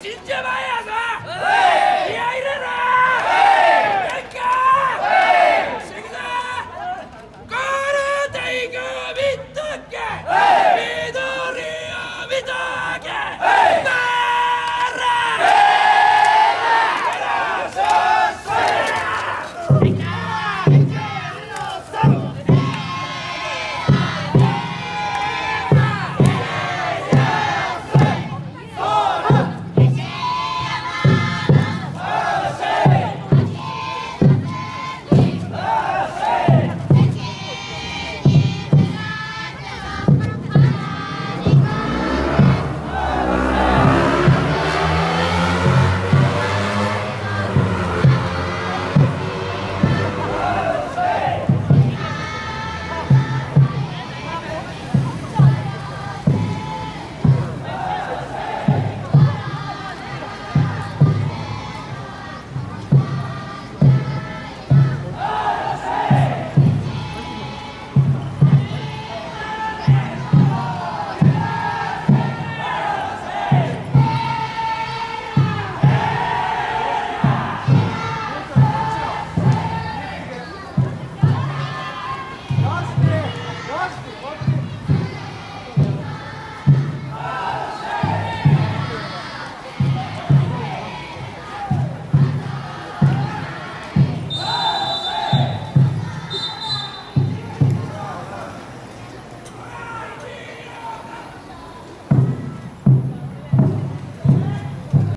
你这玩呀！